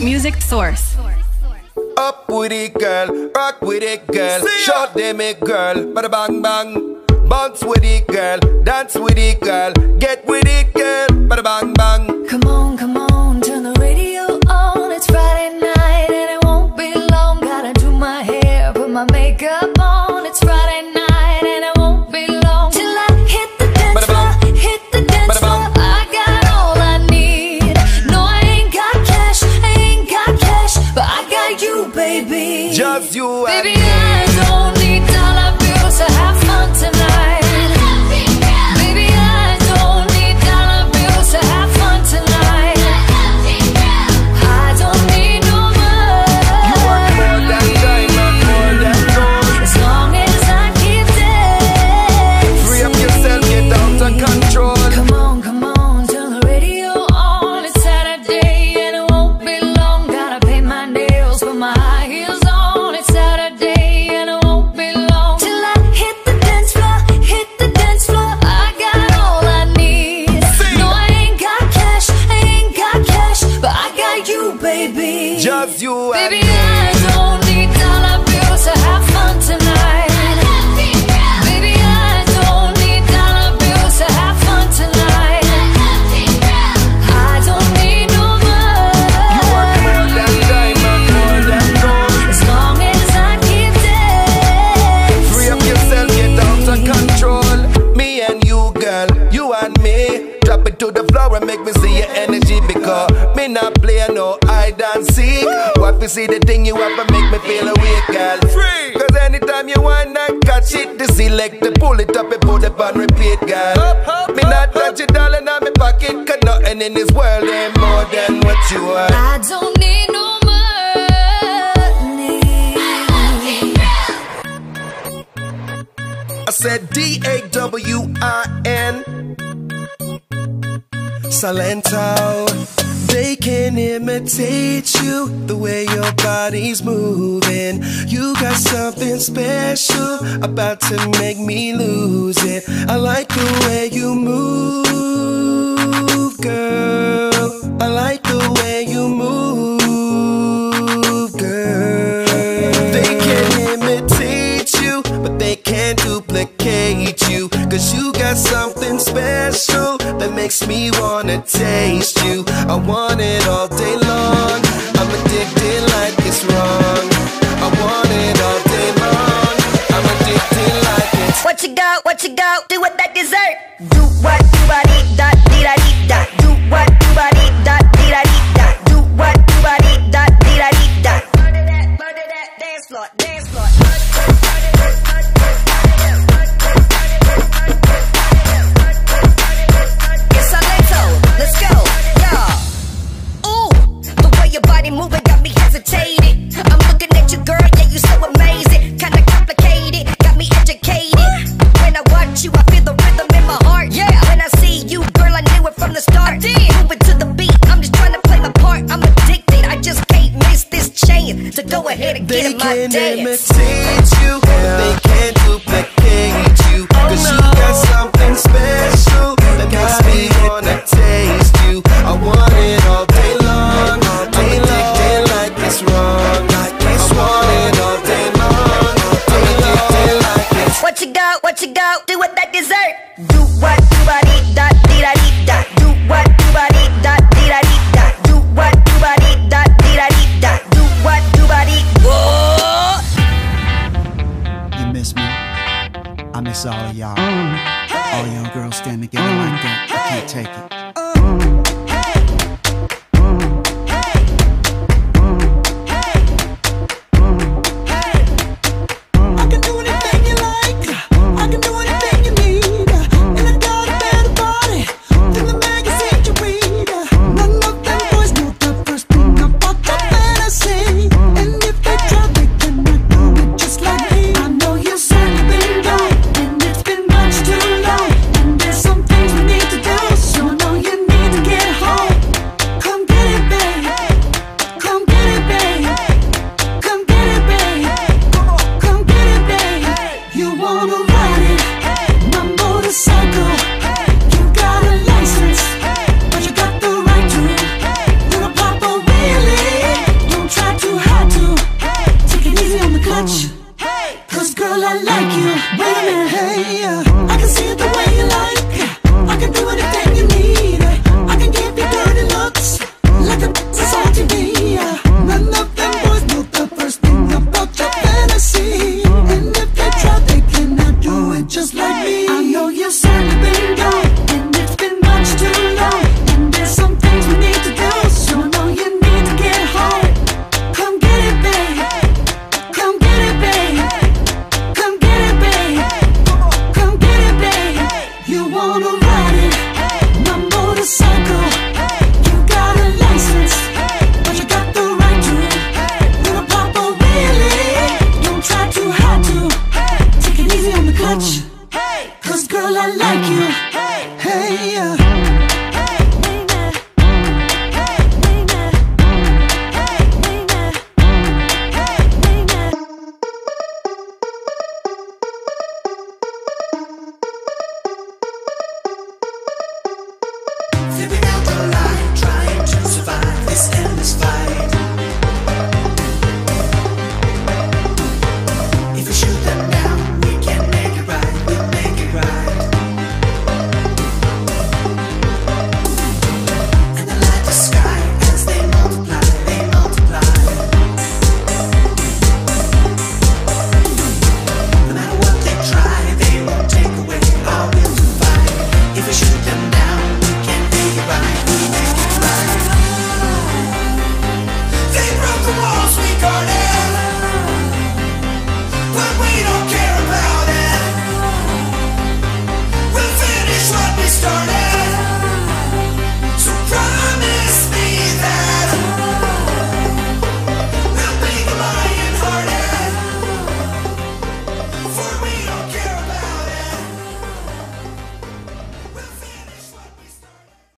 Music Source. Up with it, girl. Rock with it, girl. Shot them it, girl. Bada bang bang. Bounce with it, girl. Dance with it, girl. Get with it, girl. Bada bang bang. hide and seek. What you see the thing you have to make me feel awake, girl. Free. Cause anytime you wanna catch it, the select the pull it up and put it on repeat, girl. Up, up, me up, not touch it all in my pocket, cause nothing in this world ain't more than what you are. I don't need no I said D A W I N Salento. They can imitate you the way your body's moving. You got something special about to make me lose it. I like the way you move, girl. I like the way you move, girl. They can imitate you, but they can't duplicate you. Cause you got something special that makes me wanna taste you. I want it all day long. I'm addicted like it's wrong. I want it all day long. I'm addicted like it's What you got, what you got, do what that dessert. Do what, do what, dee da, dee da, dee da, do what. Let me teach you. Yeah. They can't All all y'all. Hey! All young girls stand together like that. I can't take it. me.